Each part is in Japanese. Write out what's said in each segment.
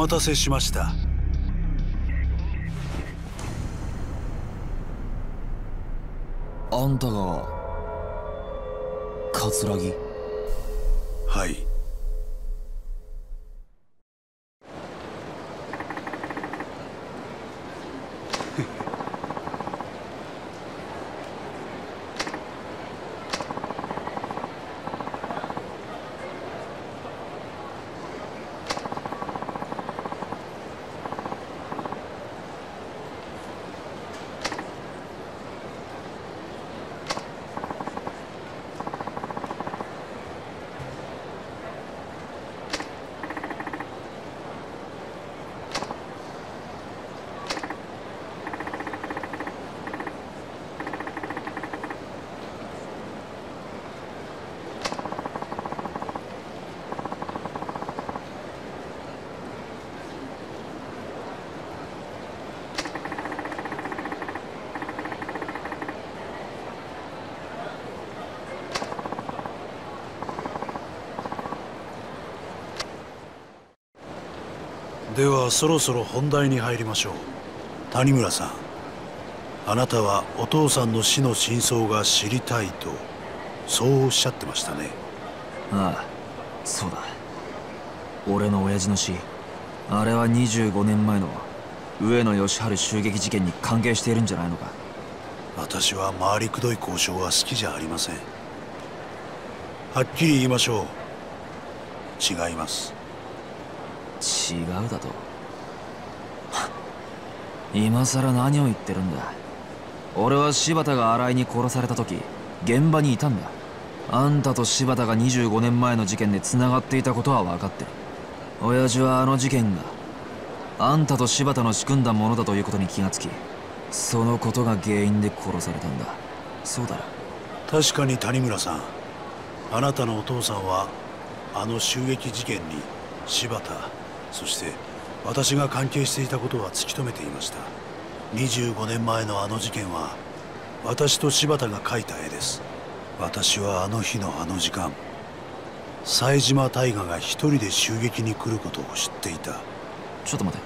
お待たせしました。あんたが葛城はいではそろそろ本題に入りましょう。谷村さんあなたはお父さんの死の真相が知りたいとそうおっしゃってましたね。ああそうだ。俺の親父の死。あれは25年前の上野義治襲撃事件に関係しているんじゃないのか。私は回りくどい交渉は好きじゃありません。はっきり言いましょう。違います違うだと？今さら何を言ってるんだ？俺は柴田が新井に殺された時現場にいたんだ。あんたと柴田が25年前の事件で繋がっていたことは分かってる。親父はあの事件があんたと柴田の仕組んだものだということに気がつきそのことが原因で殺されたんだ。そうだ確かに谷村さんあなたのお父さんはあの襲撃事件に柴田そして私が関係していたことは突き止めていました。25年前のあの事件は私と柴田が描いた絵です。私はあの日のあの時間冴島大河が一人で襲撃に来ることを知っていた。ちょっと待て。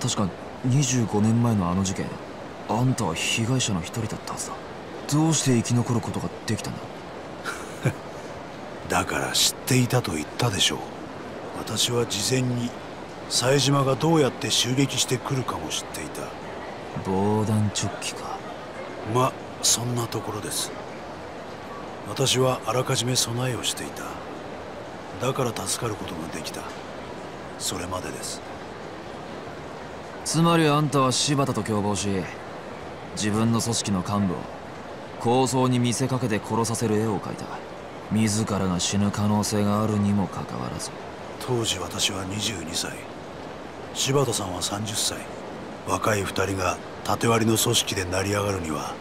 確か25年前のあの事件あんたは被害者の一人だったはずだ。どうして生き残ることができたんだ？だから知っていたと言ったでしょう。私は事前に冴島がどうやって襲撃してくるかも知っていた。防弾チョッキか。まそんなところです。私はあらかじめ備えをしていた。だから助かることができた。それまでです。つまりあんたは柴田と共謀し自分の組織の幹部を構想に見せかけて殺させる絵を描いた。自らが死ぬ可能性があるにもかかわらず。当時私は22歳柴田さんは30歳。若い2人が縦割りの組織で成り上がるには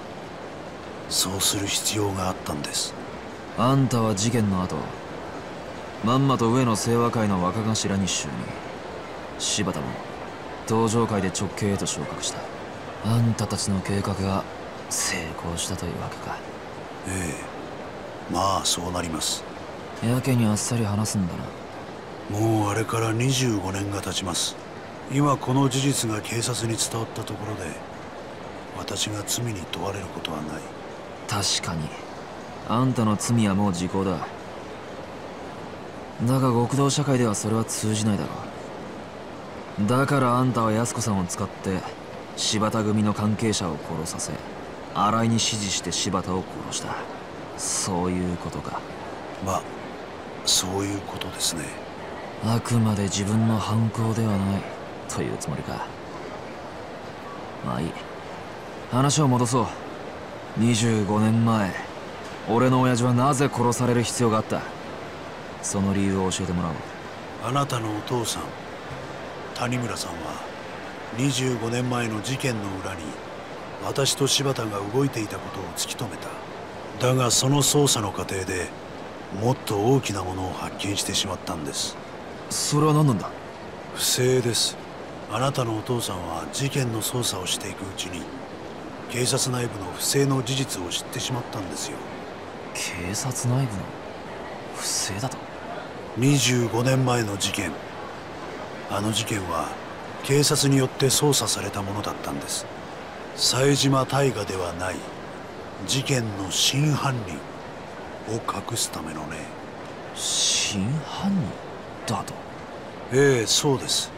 そうする必要があったんです。あんたは事件の後まんまと上野清和会の若頭に就任。柴田も登場会で直系へと昇格した。あんたたちの計画が成功したというわけか。ええ。まあそうなります。やけにあっさり話すんだな。もうあれから25年が経ちます今この事実が警察に伝わったところで私が罪に問われることはない。確かに。あんたの罪はもう時効だ。だが極道社会ではそれは通じないだろう。だからあんたは安子さんを使って柴田組の関係者を殺させ新井に指示して柴田を殺した。そういうことか。まあそういうことですね。あくまで自分の犯行ではないというつもりか。まあいい。話を戻そう。25年前俺の親父はなぜ殺される必要があった？その理由を教えてもらおう。あなたのお父さん谷村さんは25年前の事件の裏に私と柴田が動いていたことを突き止めた。だがその捜査の過程でもっと大きなものを発見してしまったんです。それは何なんだ？不正ですあなたのお父さんは事件の捜査をしていくうちに警察内部の不正の事実を知ってしまったんですよ。警察内部の不正だと？25年前の事件。あの事件は警察によって捜査されたものだったんです。冴島大河ではない事件の真犯人を隠すためのね。真犯人だと？ええそうです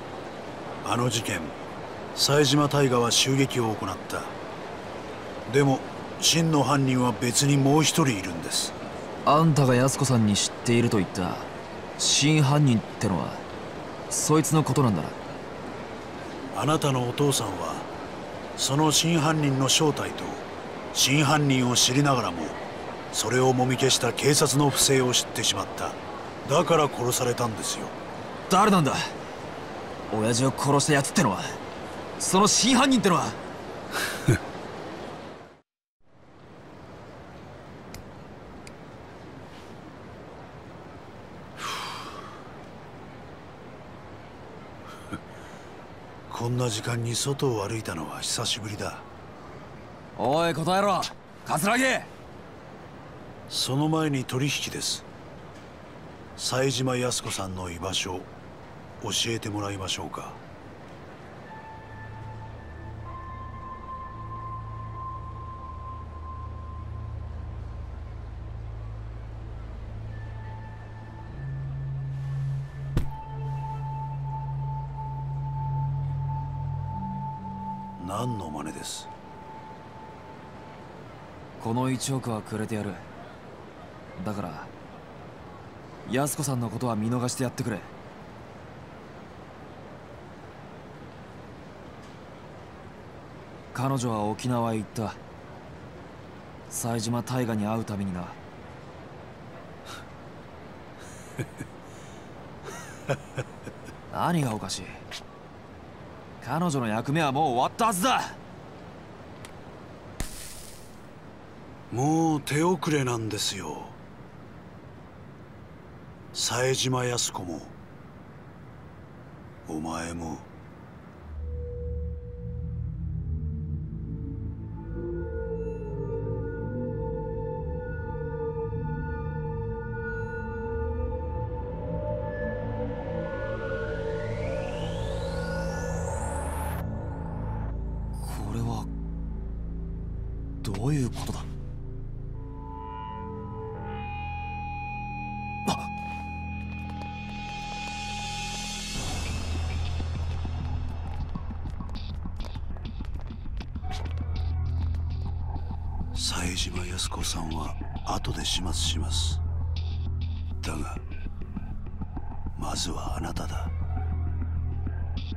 あの事件冴島大河は襲撃を行った。でも真の犯人は別にもう一人いるんです。あんたが安子さんに知っていると言った真犯人ってのはそいつのことなんだな。あなたのお父さんはその真犯人の正体と真犯人を知りながらもそれをもみ消した警察の不正を知ってしまった。だから殺されたんですよ。誰なんだ？親父を殺した奴ってのはその真犯人ってのは。こんな時間に外を歩いたのは久しぶりだ。おい答えろ。桂木その前に取引です。冴島康子さんの居場所教えてもらいましょうか。何の真似です？この1億はくれてやる。だから安子さんのことは見逃してやってくれ。彼女は沖縄へ行った。冴島大河に会うためにな。何がおかしい？彼女の役目はもう終わったはずだ。もう手遅れなんですよ。冴島康子もお前も。冴島康子さんは後で始末します。だがまずはあなただ。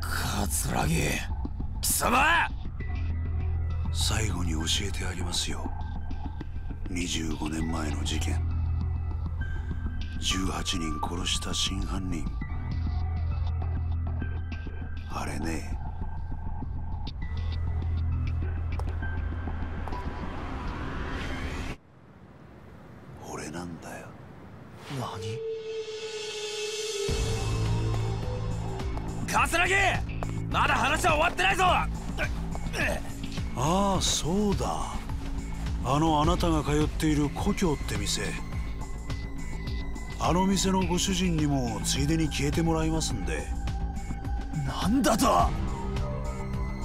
桂木。貴様！最後に教えてあげますよ。25年前の事件。18人殺した真犯人。あれねまだ話は終わってないぞ。ああそうだ。あのあなたが通っている故郷って店。あの店のご主人にもついでに消えてもらいますんで。なんだと。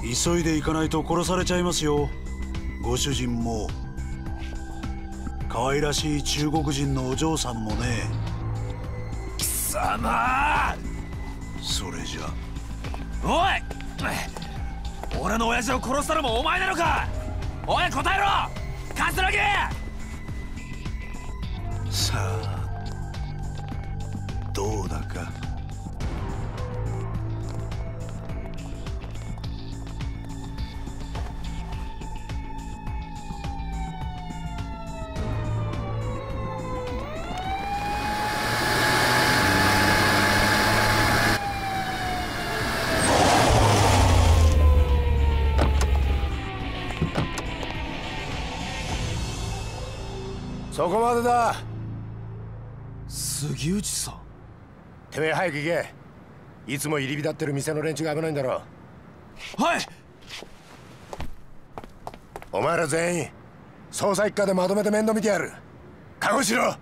急いで行かないと殺されちゃいますよ。ご主人も。可愛らしい中国人のお嬢さんもね。貴様。それじゃおい俺の親父を殺したのもお前なのか？おい答えろ！カスラギ！さあどうだか。そこまでだ。杉内さん。てめえ早く行け。いつも入り浸ってる店の連中が危ないんだろはい。お前ら全員捜査一課でまとめて面倒見てやる。覚悟しろ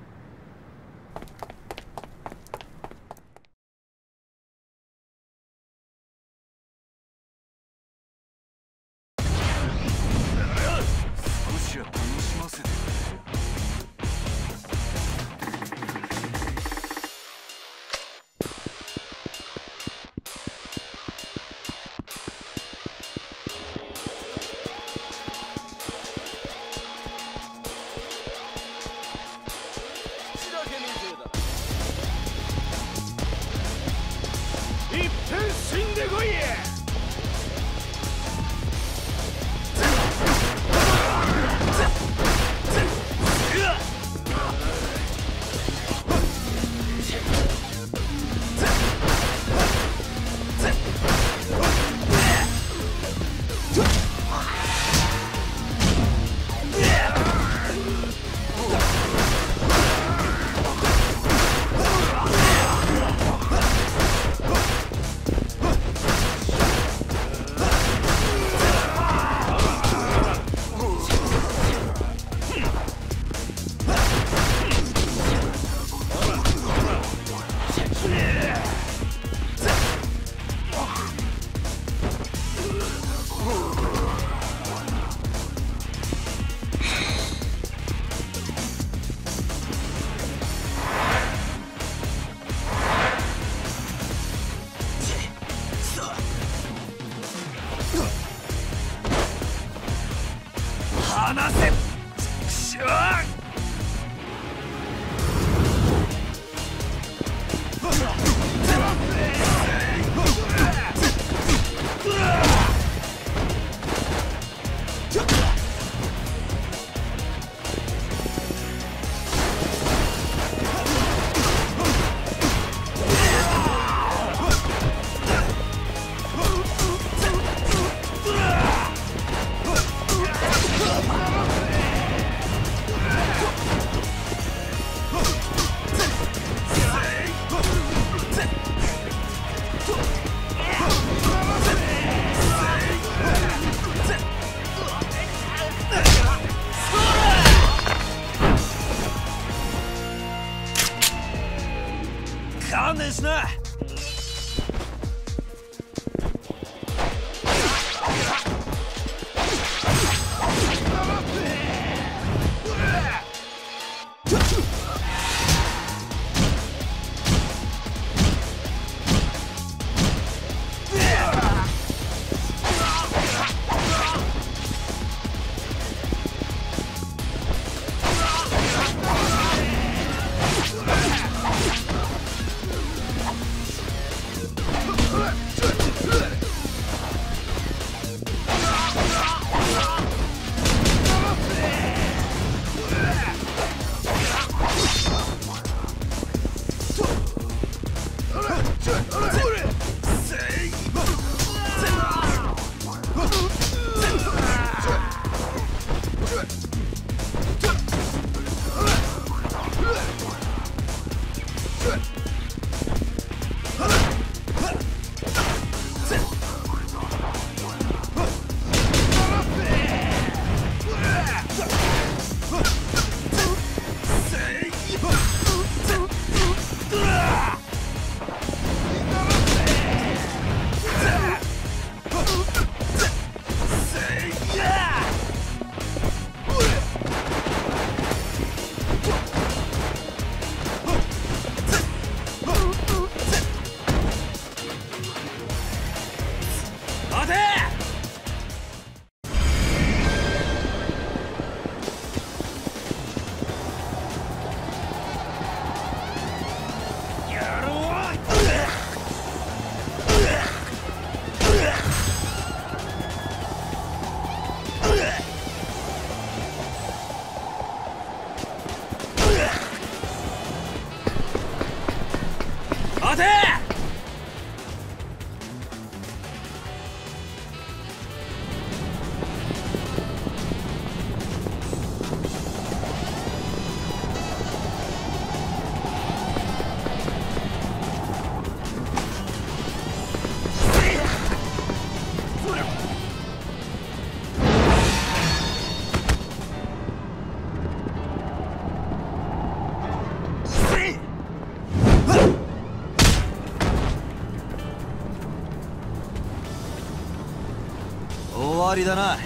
りだな。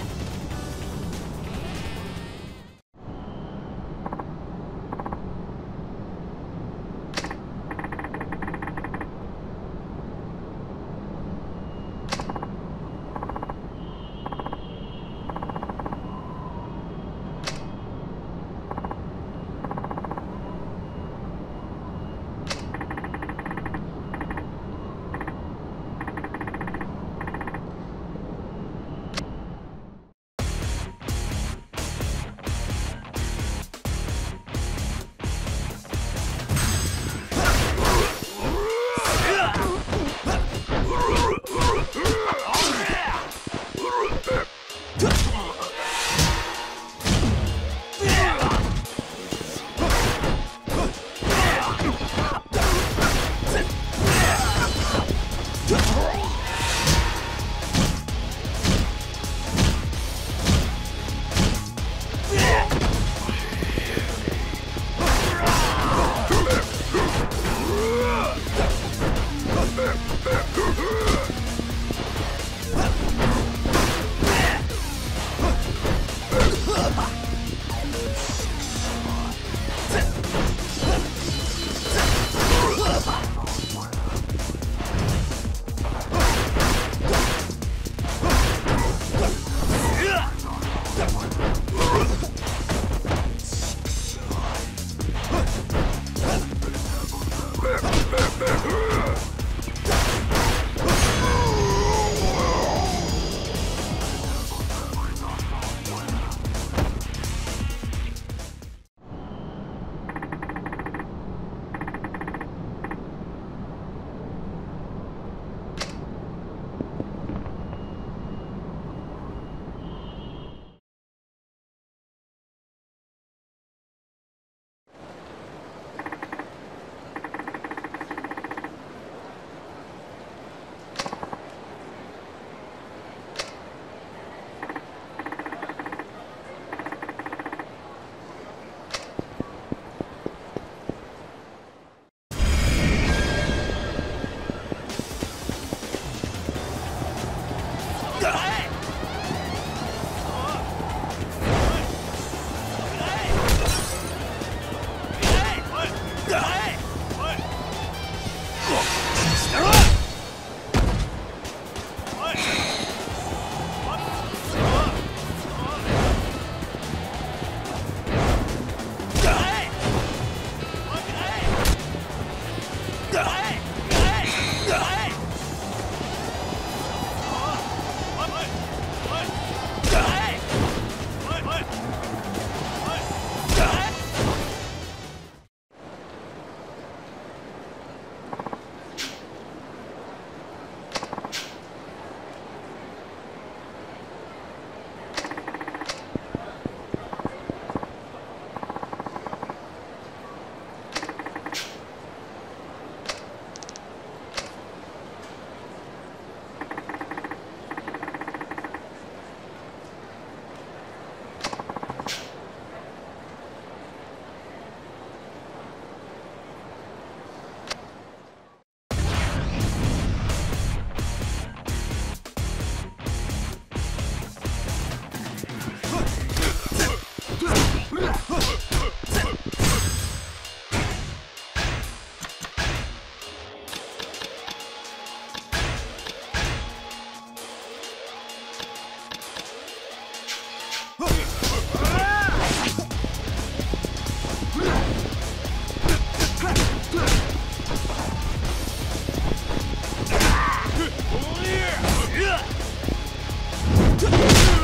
Yes!